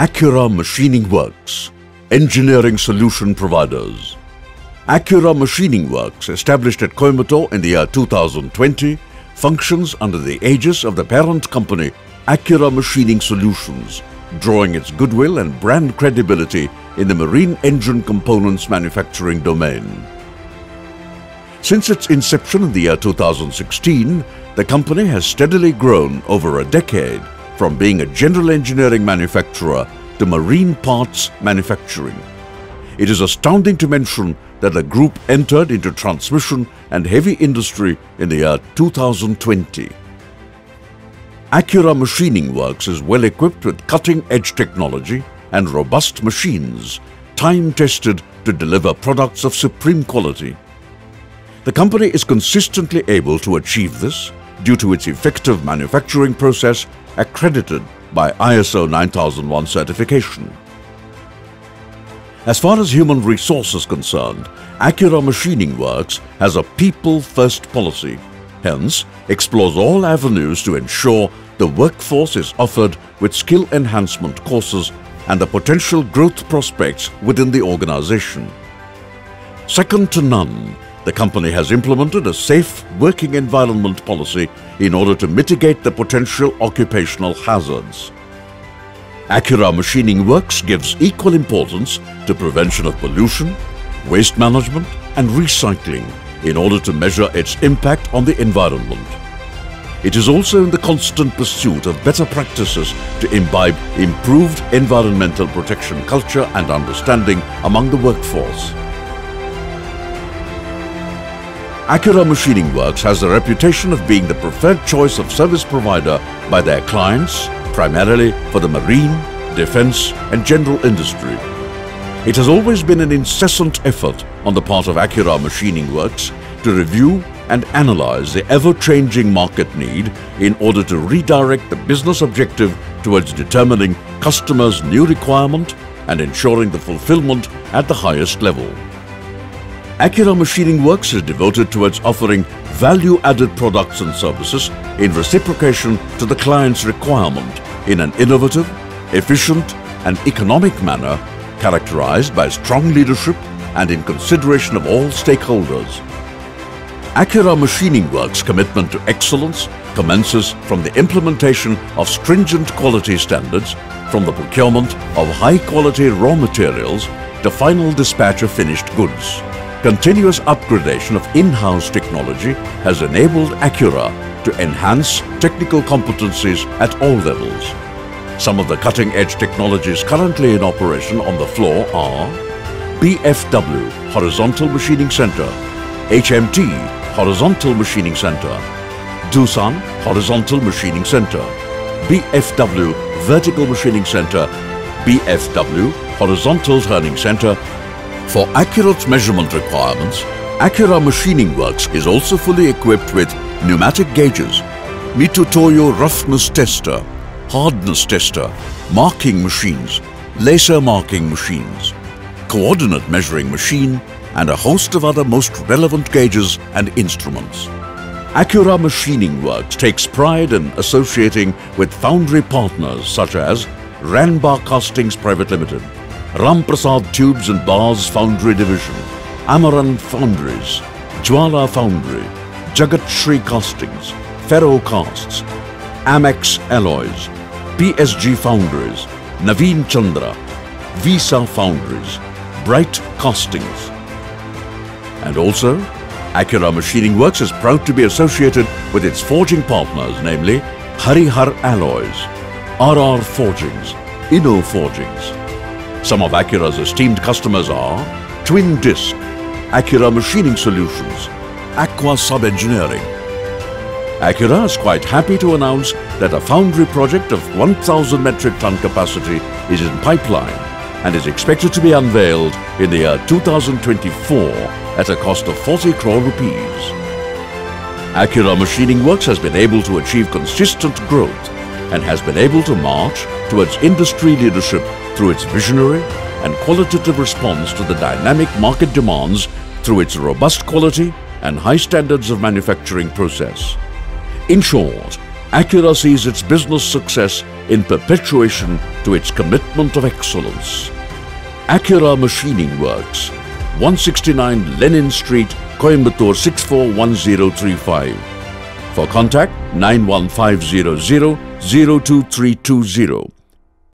Ackura Machining Works, engineering solution providers. Ackura Machining Works, established at Coimbatore in the year 2020, functions under the aegis of the parent company Ackura Machining Solutions, drawing its goodwill and brand credibility in the marine engine components manufacturing domain. Since its inception in the year 2016, the company has steadily grown over a decade from being a general engineering manufacturer to marine parts manufacturing. It is astounding to mention that the group entered into transmission and heavy industry in the year 2020. Ackura Machining Works is well equipped with cutting-edge technology and robust machines, time-tested to deliver products of supreme quality. The company is consistently able to achieve this due to its effective manufacturing process accredited by ISO 9001 certification. As far as human resource is concerned, Ackura Machining Works has a people-first policy, hence explores all avenues to ensure the workforce is offered with skill enhancement courses and the potential growth prospects within the organization. Second to none, the company has implemented a safe working environment policy in order to mitigate the potential occupational hazards. Ackura Machining Works gives equal importance to prevention of pollution, waste management and recycling in order to measure its impact on the environment. It is also in the constant pursuit of better practices to imbibe improved environmental protection culture and understanding among the workforce. Ackura Machining Works has the reputation of being the preferred choice of service provider by their clients primarily for the marine, defense and general industry. It has always been an incessant effort on the part of Ackura Machining Works to review and analyze the ever-changing market need in order to redirect the business objective towards determining customers' new requirement and ensuring the fulfillment at the highest level. Ackura Machining Works is devoted towards offering value-added products and services in reciprocation to the client's requirement in an innovative, efficient and economic manner characterized by strong leadership and in consideration of all stakeholders. Ackura Machining Works' commitment to excellence commences from the implementation of stringent quality standards, from the procurement of high-quality raw materials to final dispatch of finished goods. Continuous upgradation of in-house technology has enabled Ackura to enhance technical competencies at all levels. Some of the cutting-edge technologies currently in operation on the floor are BFW Horizontal Machining Center, HMT Horizontal Machining Center, Doosan Horizontal Machining Center, BFW Vertical Machining Center, BFW Horizontal Turning Center for accurate measurement requirements, Ackura Machining Works is also fully equipped with pneumatic gauges, Mitutoyo roughness tester, hardness tester, marking machines, laser marking machines, coordinate measuring machine and a host of other most relevant gauges and instruments. Ackura Machining Works takes pride in associating with foundry partners such as Ranbar Castings Private Limited, Ramprasad Tubes and Bars Foundry Division, Amaran Foundries, Jwala Foundry, Jagat Shri Castings, Ferro Casts, Amex Alloys, PSG Foundries, Naveen Chandra, Visa Foundries, Bright Castings. And also, Ackura Machining Works is proud to be associated with its forging partners, namely Harihar Alloys, RR Forgings, Inno Forgings, some of Ackura's esteemed customers are Twin Disc, Ackura Machining Solutions, Aqua Sub Engineering. Ackura is quite happy to announce that a foundry project of 1000 metric ton capacity is in pipeline and is expected to be unveiled in the year 2024 at a cost of 40 crore rupees. Ackura Machining Works has been able to achieve consistent growth and has been able to march towards industry leadership through its visionary and qualitative response to the dynamic market demands through its robust quality and high standards of manufacturing process. In short, Ackura sees its business success in perpetuation to its commitment of excellence. Ackura Machining Works, 169 Lenin Street, Coimbatore 641035. For contact 91500 02320.